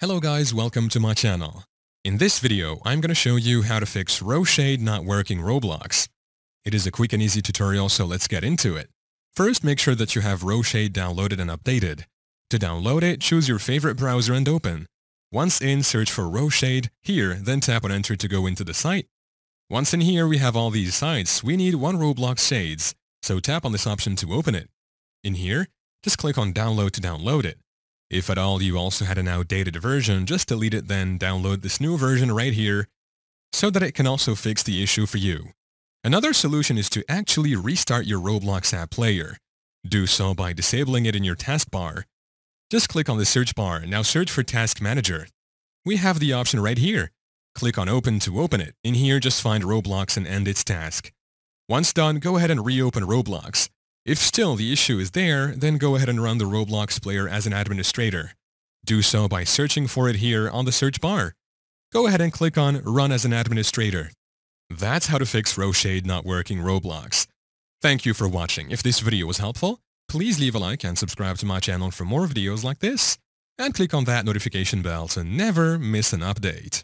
Hello guys, welcome to my channel. In this video, I'm going to show you how to fix RoShade not working Roblox. It is a quick and easy tutorial, so let's get into it. First, make sure that you have RoShade downloaded and updated. To download it, choose your favorite browser and open. Once in, search for RoShade here, then tap on enter to go into the site. Once in here, we have all these sites. We need one Roblox shades, so tap on this option to open it. In here, just click on download to download it. If at all you also had an outdated version, just delete it then download this new version right here so that it can also fix the issue for you. Another solution is to actually restart your Roblox app player. Do so by disabling it in your taskbar. Just click on the search bar. Now search for Task Manager. We have the option right here. Click on Open to open it. In here, just find Roblox and end its task. Once done, go ahead and reopen Roblox. If still the issue is there, then go ahead and run the Roblox player as an administrator. Do so by searching for it here on the search bar. Go ahead and click on Run as an administrator. That's how to fix Roshade not working Roblox. Thank you for watching. If this video was helpful, please leave a like and subscribe to my channel for more videos like this. And click on that notification bell to never miss an update.